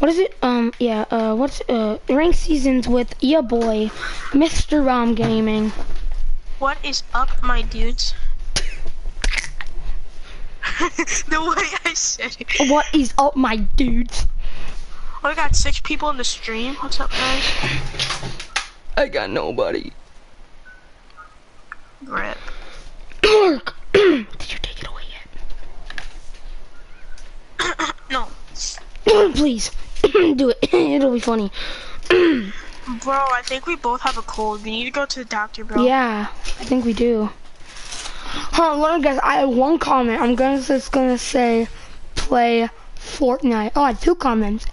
What is it? Um, yeah, uh, what's, uh, rank seasons with ya boy, Mr. Rom Gaming. What is up, my dudes? the way I said it. What is up, my dudes? Oh, I got six people in the stream. What's up, guys? I got nobody. Rip. Mark, did you take it away yet? no. Please, do it. It'll be funny. Bro, I think we both have a cold. We need to go to the doctor, bro. Yeah, I think we do. On, let me guess. I have one comment. I'm gonna just gonna say, play Fortnite. Oh, I have two comments.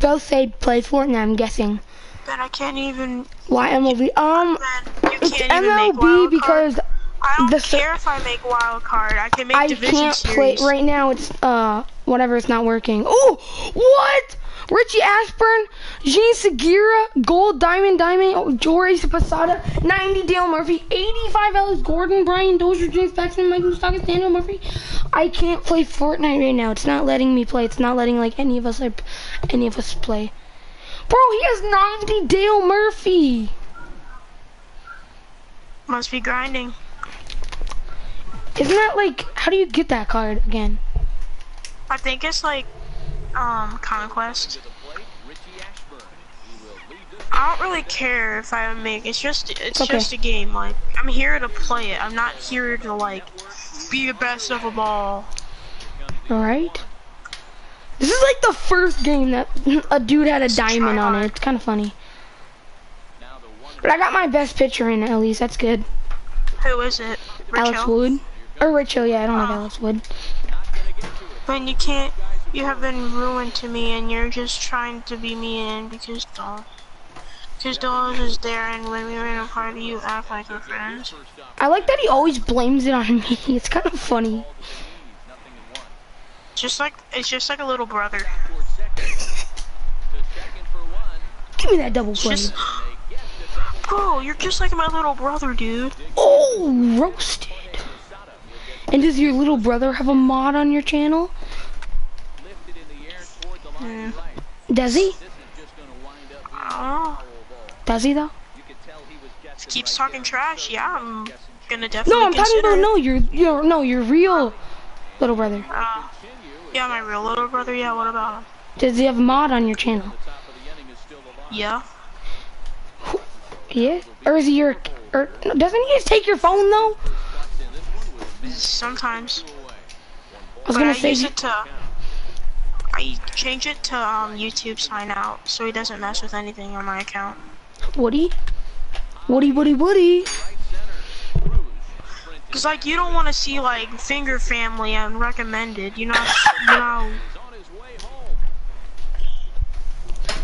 Both say play Fortnite. I'm guessing. Ben, I can't even. Why MLB? Um, you it's can't even make MLB because. I don't the care if I make wild card. I can make I division can't series. play right now. It's uh whatever. It's not working. Oh, what? Richie Ashburn, Jean Segura, Gold, Diamond, Diamond, Jorge Posada, 90 Dale Murphy, 85 Alex Gordon, Brian Dozier, James Paxton, Michael Stockton, Daniel Murphy. I can't play Fortnite right now. It's not letting me play. It's not letting like any of us like any of us play. Bro, he has 90 Dale Murphy. Must be grinding. Isn't that like how do you get that card again? I think it's like, um, Conquest. I don't really care if I make. It's just, it's Okay. just a game. Like, I'm here to play it. I'm not here to like be the best of them all. All right. This is like the first game that a dude had a diamond on it. It's kind of funny. But I got my best picture in it, at least. That's good. Who is it? Alex Richo? Wood. Or Rich Hill, yeah, I don't have Oh. Alex Wood. When you can't, you have been ruined to me, and you're just trying to be mean because Dolls, because Dolls is there, and when we were in a party, you act like we're friends. I like that he always blames it on me. It's kind of funny. Just like it's just like a little brother. Give me that double play. bro, you're just like my little brother, dude. Oh, roasted. And does your little brother have a mod on your channel? Does he? Oh, Does he though? he keeps talking trash. Yeah, I'm gonna definitely. No, I'm talking about no, your your no, your real little brother. Uh, yeah, my real little brother. Yeah, what about him? Does he have a mod on your channel? Yeah. Yeah? Or is he your or doesn't he just take your phone though? Sometimes. I was but gonna I say use it to. I change it to um, YouTube sign out, so he doesn't mess with anything on my account. Woody? Woody Woody Woody. Cause like you don't want to see like finger family and recommended, you know, you know.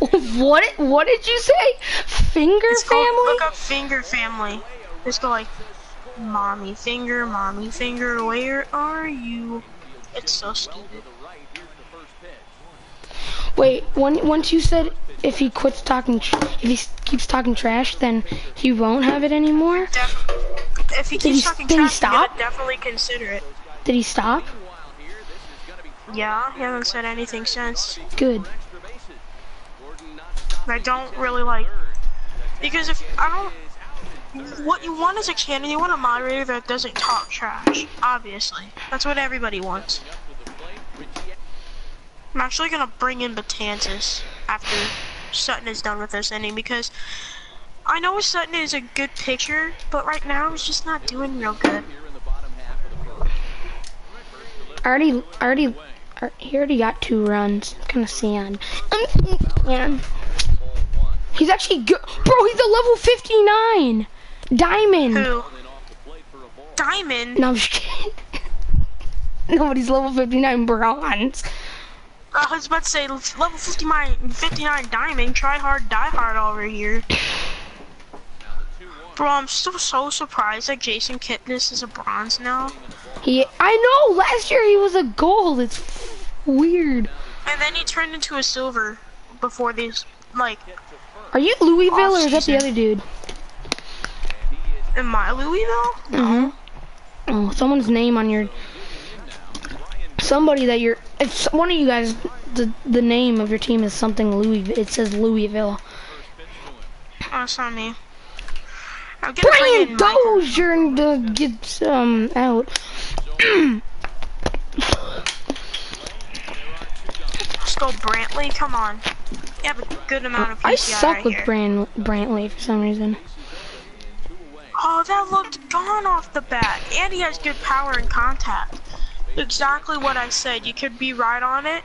what what did you say? Finger It's called, family? look up finger family. Just go like, mommy finger, mommy finger, where are you? It's so stupid. Wait, one, once you said if he quits talking, if he keeps talking trash, then he won't have it anymore. Def if he Did keeps he- talking he trash, gonna stop? definitely consider it. Did he stop? Yeah, he hasn't said anything since. Good. I don't really like because if I don't, what you want is a channel, you want a moderator that doesn't talk trash. Obviously, that's what everybody wants. I'm actually gonna bring in Betances after Sutton is done with this inning because I know Sutton is a good pitcher, but right now he's just not doing real good. I already, already, he already got two runs. Kind of sad. Yeah. He's actually good, bro. He's a level 59 diamond. Who? Diamond. No, I'm just kidding. Nobody's level 59 bronze. I was about to say level 59, 59 diamond. Try hard, die hard over here. Bro, I'm still so surprised that Jason Kipnis is a bronze now. He, I know. Last year he was a gold. It's weird. And then he turned into a silver before these, like, Are you Louisville or is that the other dude? Am I Louisville? Mm-hmm. Oh, someone's name on your. Somebody that you're. It's one of you guys the the name of your team is something Louis. It says Louisville. Oh, it's not me. I'm Brian. Dozier to get um out. Still Brantley, come on. You have a good amount of PCI I suck right with here. Bran Brantley for some reason. Oh, that looked gone off the bat. And he has good power and contact. Exactly what I said. You could be right on it.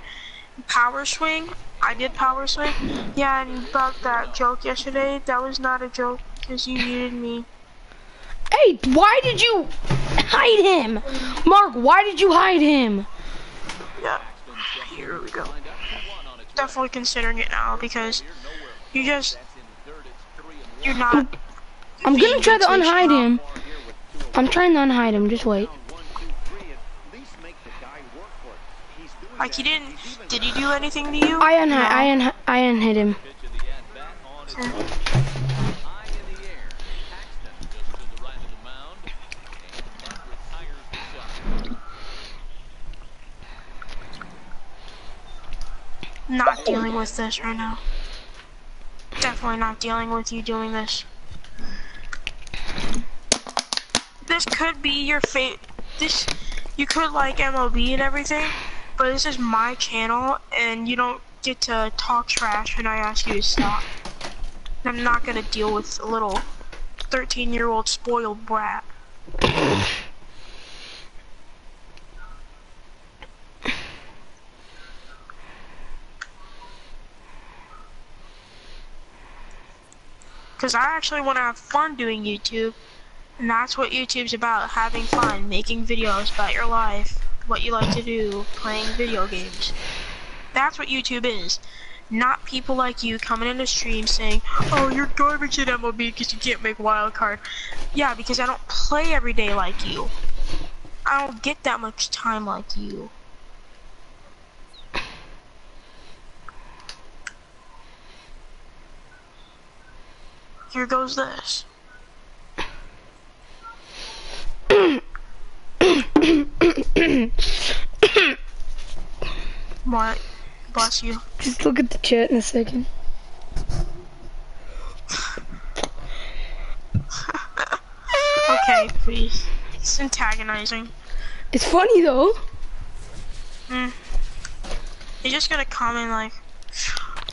Power swing. I did power swing. Yeah, and about that joke yesterday, that was not a joke because you muted me. Hey, why did you hide him? Mark, why did you hide him? Yeah. Here we go. Definitely considering it now because you just you're not. I'm gonna try to unhide him. I'm trying to unhide him, just wait. Like he didn't. Did he do anything to you? I unhide, No. I un I unhid him. Not dealing with this right now. Definitely not dealing with you doing this. This could be your fate. This, you could like MLB and everything, but this is my channel, and you don't get to talk trash when I ask you to stop. I'm not gonna deal with a little 13-year-old spoiled brat. Because I actually want to have fun doing YouTube. And that's what YouTube's about, having fun, making videos about your life, what you like to do, playing video games. That's what YouTube is. Not people like you coming in into stream saying, Oh, you're garbage at MLB because you can't make wild card. Yeah, because I don't play every day like you. I don't get that much time like you. Here goes this. What? Bless you. Just look at the chat in a second. Okay, please. It's antagonizing. It's funny though. Mm. You're just gonna comment like,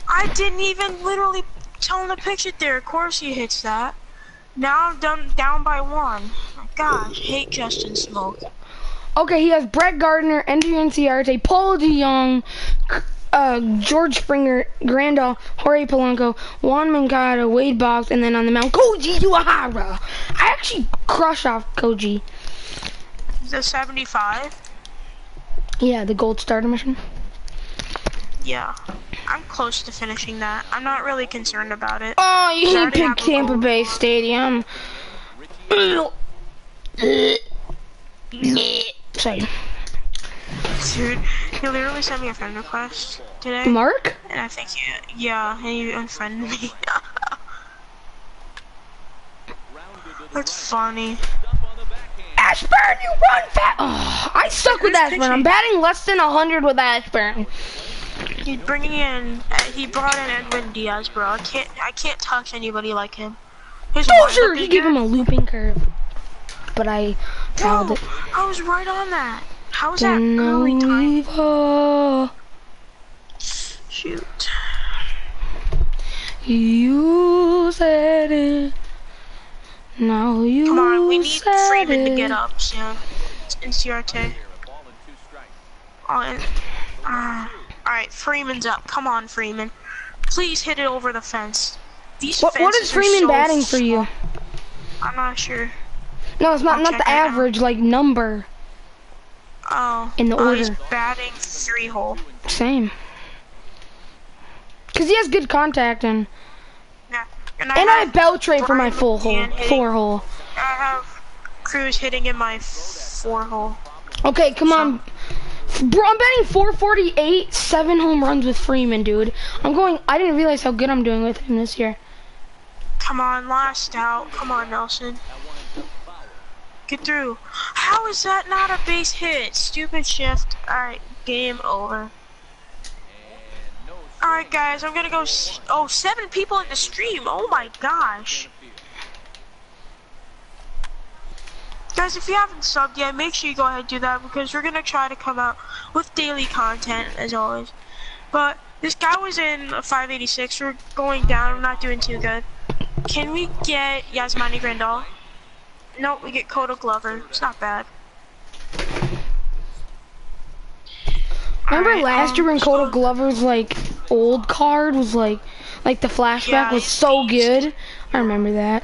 I didn't even literally tell him to pitch it there. Of course he hits that. Now I'm done down by one. My gosh, hate Justin Smoak. Okay, he has Brett Gardner, Adrian Ciarte, Paul DeJong, C- uh, George Springer, Grandal, Jorge Polanco, Juan Moncada, Wade Boggs, and then on the mound, Koji Uehara. I actually crush off Koji. The 75? Yeah, the gold starter mission. Yeah. I'm close to finishing that. I'm not really concerned about it. Oh, you I can already pick have a Tampa gold. Bay Stadium. Sorry. Dude, he literally sent me a friend request today. Mark? And I think you, yeah, and you unfriended me. That's funny. Ashburn, you run fast. Oh, I suck with Ashburn. I'm batting less than 100 with Ashburn. He's bringing in, uh, he brought in Edwin Diaz, bro. I can't, I can't touch anybody like him. His Dozier! windup He gave him a looping curve. But I fouled Bro, it. I was right on that. How was that early time? Geneva, Shoot. you said it. Now you Come on, we need said Freeman it. to get up soon. It's NCRT. Oh, and, uh, alright, Freeman's up. Come on, Freeman. Please hit it over the fence. These What, what is fences are Freeman so batting for you? I'm not sure. No, it's not I'll not the average, like number. Oh. In the oh, He's batting three hole. Same. Cause he has good contact and Yeah. And and I have have Beltre for my full hole, hitting- four hole. I have Cruz hitting in my four hole. Okay, come on. Bro, I'm betting 448, seven home runs with Freeman, dude. I'm going. I didn't realize how good I'm doing with him this year. Come on, last out. Come on, Nelson. Get through. How is that not a base hit? Stupid shift. Alright, game over. Alright guys, I'm gonna go, oh, seven people in the stream, oh my gosh. Guys, if you haven't subbed yet, make sure you go ahead and do that because we're gonna try to come out with daily content as always. But this guy was in 586. We're going down. We're not doing too good. Can we get Yasmani Grandal? Nope, we get Koda Glover. It's not bad. Remember Alright, last um, year when Koda Glover's like old card was like, like the flashback Yeah, was so good. I remember that.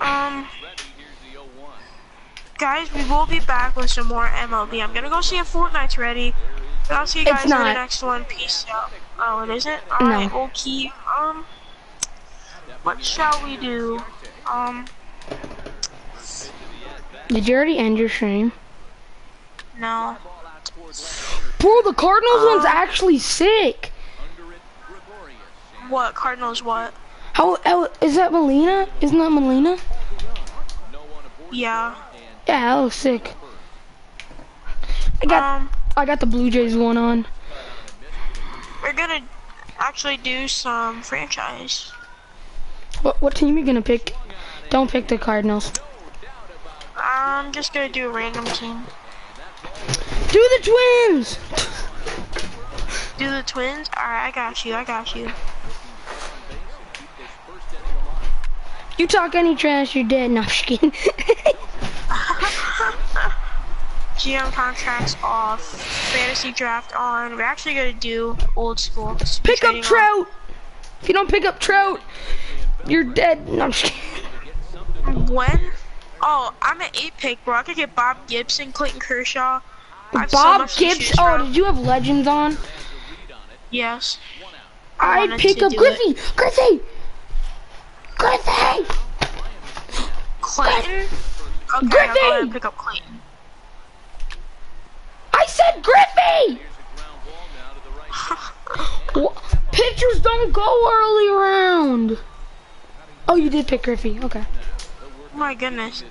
Um, guys, we will be back with some more MLB. I'm gonna go see if Fortnite's ready. But I'll see you guys in the next one. Peace out. Oh, it isn't? Alright, No. okay. Um, what shall we do? Um, Did you already end your stream? no. Bro, the Cardinals Uh, one's actually sick. What? Cardinals what? How, how is that Molina? Isn't that Molina? Yeah. Yeah, that was sick. I got Um, I got the Blue Jays one on. we're gonna actually do some franchise. What what team you gonna pick? Don't pick the Cardinals. I'm just gonna do a random team. Do the Twins. Do the Twins? Alright, I got you. I got you. You talk any trash, you're dead. No, I'm just kidding. GM contracts off. Fantasy draft on. We're actually gonna do old school. pick up trading on. Trout. If you don't pick up Trout, you're dead. No, I'm just kidding. When? Oh, I'm an eight pick, bro. I could get Bob Gibson, Clayton Kershaw. I so Bob Gibbs. choose Oh, did you have legends on? Yes. I I'd pick up Griffey. Griffey. Griffey. Clayton? Okay, I'll Griffey! and pick up Clayton. I said Griffey. Pitchers don't go early round. Oh, you did pick Griffey. Okay. Oh my goodness.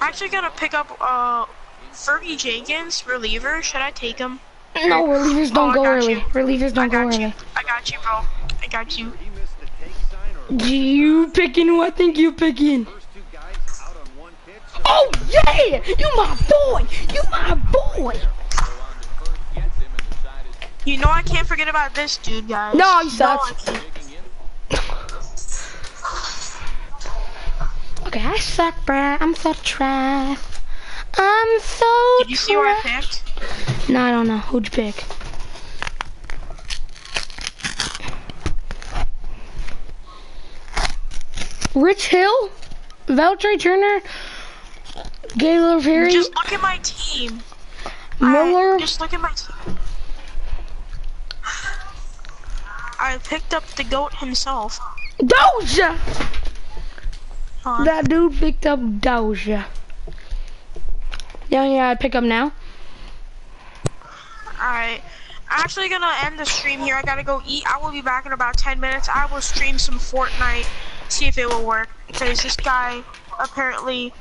I'm actually gonna pick up uh Fergie Jenkins, reliever. Should I take him? No, relievers don't Oh, go early. you. Relievers don't go got early. I got you, bro. I got you. You picking who I think you picking? Oh yeah! You my boy! You my boy! You know I can't forget about this dude, guys. No, he You sucks. I Okay, I suck, bruh. I'm so trash. I'm so Did you see what I picked? No, I don't know. Who'd you pick? Rich Hill? Valtteri Turner? Gaylord Perry? Just look at my team. Miller? Alright, just look at my team. I picked up the goat himself. Doja! Huh? That dude picked up Doja. Yeah, yeah, I'd pick up now. Alright. I'm actually gonna end the stream here. I gotta go eat. I will be back in about 10 minutes. I will stream some Fortnite, see if it will work. Because this guy apparently